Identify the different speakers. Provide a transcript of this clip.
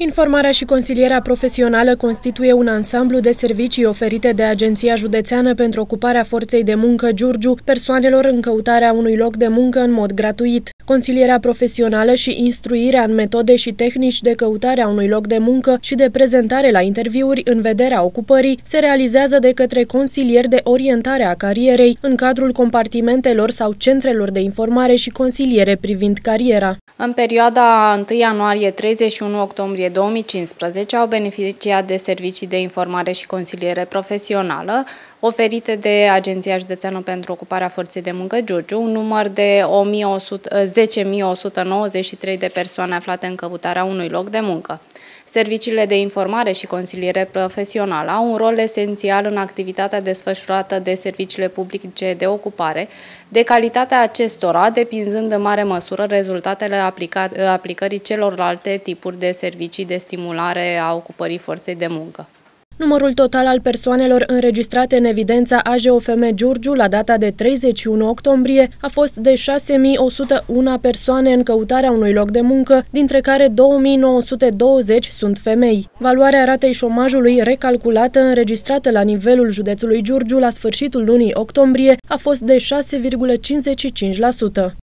Speaker 1: Informarea și consilierea profesională constituie un ansamblu de servicii oferite de Agenția Județeană pentru Ocuparea Forței de Muncă Giurgiu persoanelor în căutarea unui loc de muncă în mod gratuit. Consilierea profesională și instruirea în metode și tehnici de căutare a unui loc de muncă și de prezentare la interviuri în vederea ocupării se realizează de către consilieri de orientare a carierei în cadrul compartimentelor sau centrelor de informare și consiliere privind cariera.
Speaker 2: În perioada 1 ianuarie-31 octombrie 2015 au beneficiat de servicii de informare și consiliere profesională oferite de Agenția Județeană pentru Ocuparea Forței de Muncă Giurgiu, un număr de 10.193 de persoane aflate în căutarea unui loc de muncă. Serviciile de informare și consiliere profesională au un rol esențial în activitatea desfășurată de serviciile publice de ocupare, de calitatea acestora depinzând în mare măsură rezultatele aplica aplicării celorlalte tipuri de servicii de stimulare a ocupării forței de muncă.
Speaker 1: Numărul total al persoanelor înregistrate în evidența AJOFM Giurgiu la data de 31 octombrie a fost de 6.101 persoane în căutarea unui loc de muncă, dintre care 2.920 sunt femei. Valoarea ratei șomajului recalculată înregistrată la nivelul județului Giurgiu la sfârșitul lunii octombrie a fost de 6,55%.